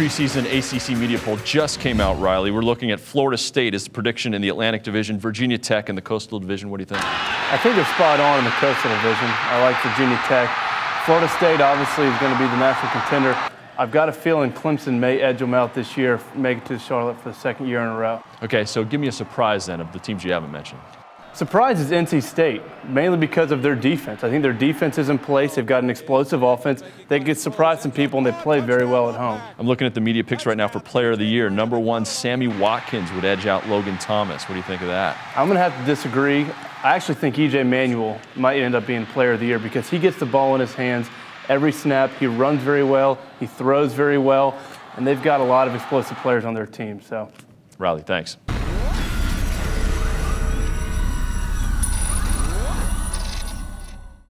preseason ACC media poll just came out, Riley. We're looking at Florida State as the prediction in the Atlantic Division, Virginia Tech in the Coastal Division. What do you think? I think they're spot on in the Coastal Division. I like Virginia Tech. Florida State obviously is going to be the national contender. I've got a feeling Clemson may edge them out this year, make it to Charlotte for the second year in a row. Okay, so give me a surprise then of the teams you haven't mentioned. Surprise is NC State, mainly because of their defense. I think their defense is in place. They've got an explosive offense. They get surprise some people, and they play very well at home. I'm looking at the media picks right now for Player of the Year. Number one, Sammy Watkins would edge out Logan Thomas. What do you think of that? I'm going to have to disagree. I actually think EJ Manuel might end up being Player of the Year because he gets the ball in his hands every snap. He runs very well. He throws very well, and they've got a lot of explosive players on their team. So, Riley, thanks.